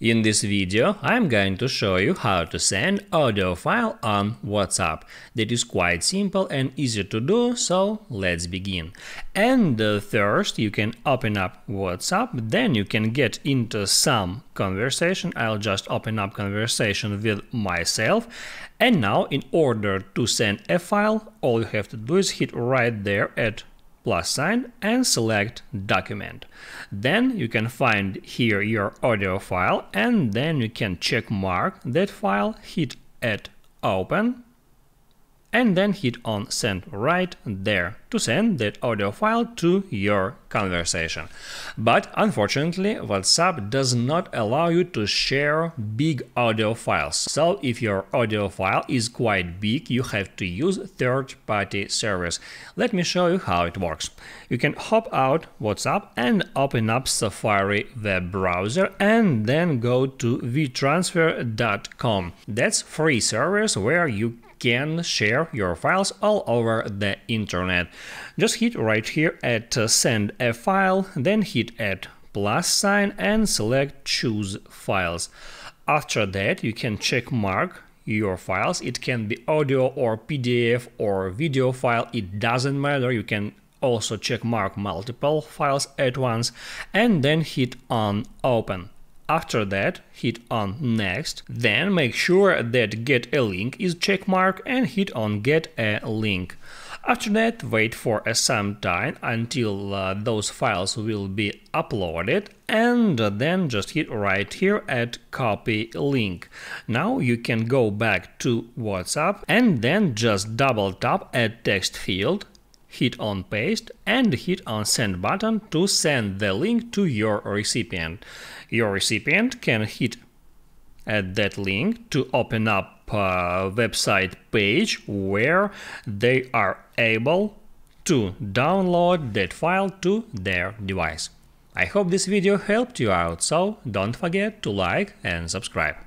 In this video I'm going to show you how to send audio file on WhatsApp. That is quite simple and easy to do, so let's begin. And uh, first you can open up WhatsApp, then you can get into some conversation. I'll just open up conversation with myself. And now in order to send a file, all you have to do is hit right there at plus sign and select document. Then you can find here your audio file and then you can check mark that file, hit add open and then hit on send right there to send that audio file to your conversation. But unfortunately, WhatsApp does not allow you to share big audio files. So if your audio file is quite big, you have to use third-party service. Let me show you how it works. You can hop out WhatsApp and open up Safari web browser and then go to WeTransfer.com. That's free service where you can share your files all over the internet. Just hit right here at uh, send a file, then hit add plus sign and select choose files. After that you can check mark your files. It can be audio or PDF or video file, it doesn't matter. You can also check mark multiple files at once and then hit on open. After that, hit on next, then make sure that get a link is checkmark and hit on get a link. After that, wait for a some time until uh, those files will be uploaded and then just hit right here at copy link. Now you can go back to WhatsApp and then just double tap at text field hit on paste and hit on send button to send the link to your recipient. Your recipient can hit at that link to open up a website page where they are able to download that file to their device. I hope this video helped you out, so don't forget to like and subscribe.